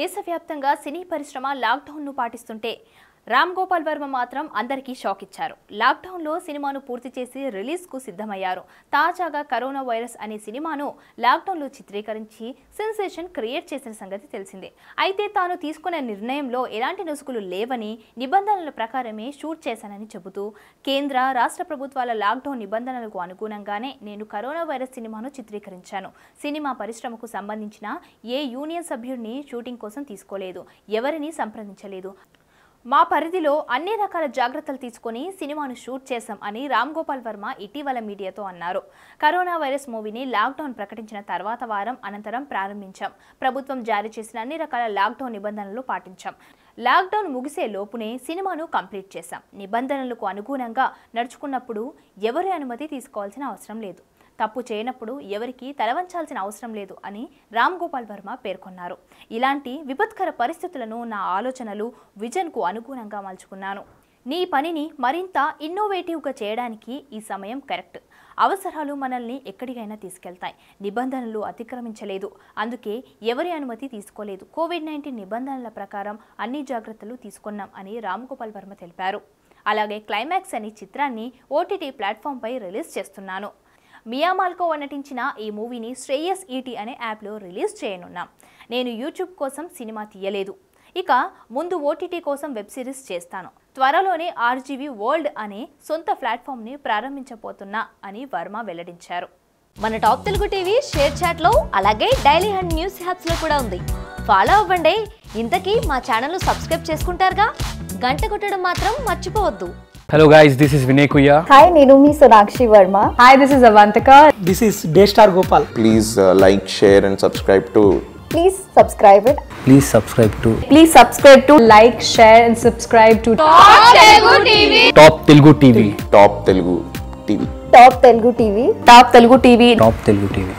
దేశవ్యాప్తంగా సినీ పరిశ్రమ లాక్డౌన్ను పాటిస్తుంటే రామ్ గోపాల్ వర్మ మాత్రం అందరికీ షాక్ ఇచ్చారు. లాక్డౌన్లో సినిమాను పూర్తి చేసి రిలీజ్కు సిద్ధమయ్యారు. తాజాగా కరోనా వైరస్ అనే సినిమాను లాక్డౌన్లో చిత్రీకరించి సెన్సేషన్ క్రియేట్ చేసిన సంగతి తెలిసిందే. అయితే తాను తీసుకున్న నిర్ణయంలో ఎలాంటి నుసుగులు లేవని నిబంధనల ప్రకారమే షూట్ చేశానని చెబుతూ కేంద్ర రాష్ట్ర ప్రభుత్వాల లాక్డౌన్ నిబంధనలకు అనుగుణంగానే నేను కరోనా వైరస్ సినిమాను చిత్రీకరించాను. సినిమా పరిశ్రమకు సంబంధించిన ఏ యూనియన్ సభ్యుడిని షూటింగ్ కోసం తీసుకోలేదు. ఎవరిని సంప్రదించలేదు. మా పరిధిలో అన్ని రకాల జాగ్రత్తలు తీసుకొని సినిమాను షూట్ చేశాం అని రామ్ గోపాల్ వర్మ ఇటీవల మీడియాతో అన్నారు. కరోనా వైరస్ మూవీని లాక్డౌన్ ప్రకటించిన తర్వాత వారం అనంతరం ప్రారంభించాం. ప్రభుత్వం జారీ చేసిన అన్ని రకాల లాక్డౌన్ నిబంధనలు పాటించాం. లాక్డౌన్ ముగిసే లోపునే సినిమాను కంప్లీట్ చేశాం. నిబంధనలకు అనుగుణంగా నడుచుకున్నప్పుడు ఎవరి అనుమతి తీసుకోవాల్సిన అవసరం లేదు. తప్పు చేయనప్పుడు ఎవరికి తలవంచాల్సిన అవసరం లేదు అని రామ్ గోపాల్ వర్మ పేర్కొన్నారు. ఇలాంటి విపత్కర పరిస్థితులను నా ఆలోచనలు విజన్కు అనుగుణంగా మలుచుకున్నాను. నీ పనిని మరింత ఇన్నోవేటివ్గా చేయడానికి ఈ సమయం కరెక్ట్. అవసరాలు మనల్ని ఎక్కడికైనా తీసుకెళ్తాయి. నిబంధనలు అతిక్రమించలేదు. అందుకే ఎవరి అనుమతి తీసుకోలేదు. కోవిడ్ నైన్టీన్ నిబంధనల ప్రకారం అన్ని జాగ్రత్తలు తీసుకున్నాం అని రామ్ గోపాల్ వర్మ తెలిపారు. అలాగే క్లైమాక్స్ అనే చిత్రాన్ని ఓటీటీ ప్లాట్ఫామ్పై రిలీజ్ చేస్తున్నాను. మియా మాల్కోవా నటించిన ఈ మూవీని శ్రేయస్ ఈటీ అనే యాప్లో రిలీజ్ చేయనున్నాం. నేను యూట్యూబ్ కోసం సినిమా తీయలేదు. ఇక ముందు ఓటీటీ కోసం వెబ్ సిరీస్ చేస్తాను. త్వరలోనే ఆర్జీవీ వరల్డ్ అనే సొంత ప్లాట్ఫామ్ని ప్రారంభించబోతున్నా అని వర్మ వెల్లడించారు. మన టాప్ తెలుగు టీవీ షేర్ చాట్లో అలాగే డైలీ హండ్ న్యూస్ హ్యాప్స్లో కూడా ఉంది. ఫాలో అవ్వండి. ఇంతకీ మా ఛానల్ సబ్స్క్రైబ్ చేసుకుంటారుగా? గంట కొట్టడం మాత్రం మర్చిపోవద్దు. Hello guys, this is Vinay Kuya. Hi, Nirumi Sonakshi Verma. Hi, this is Avantika. This is Deshtar Gopal. Please uh, like, share and subscribe to Please subscribe it. Please subscribe to. Please subscribe to. Like, share and subscribe to. Top Telugu TV. Top Telugu TV. Top Telugu TV. Top Telugu TV. Top Telugu TV. Top Telugu TV.